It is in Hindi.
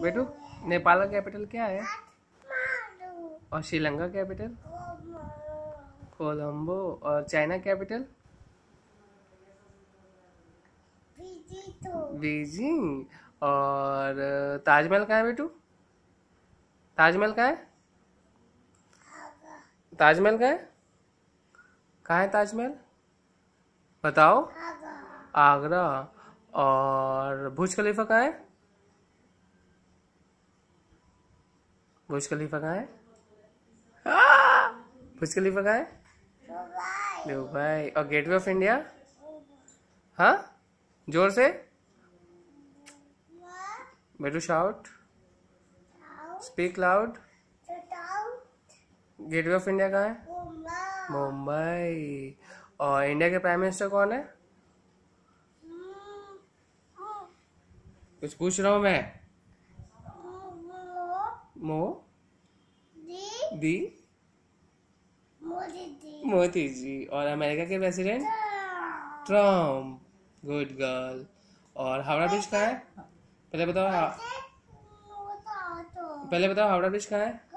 बेटू, नेपाल का कैपिटल क्या है? और श्रीलंका कैपिटल कोलंबो। और चाइना कैपिटल बीजिंग। और ताजमहल कहाँ है बेटू? ताजमहल कहाँ है? ताजमहल कहाँ है? कहाँ है ताजमहल? बताओ। आगरा। और, भुज खलीफा कहाँ है? भुज खलीफा कहाँ है। भुज खलीफा कहाँ है दुबई। और गेटवे ऑफ़ इंडिया हाँ? ज़ोर से? बेटू shout speak loud gateway of India कहाँ है? मुंबई। और इंडिया के प्राइम मिनिस्टर कौन है? कुछ पूछ रहा हूँ मैं। मो? दी? मोदी जी। और अमेरिका के प्रेसिडेंट? ट्रंप। गुड गर्ल और हावड़ा ब्रिज कहाँ है? पहले बताओ हा- पहले बताओ हावड़ा ब्रिज कहाँ है?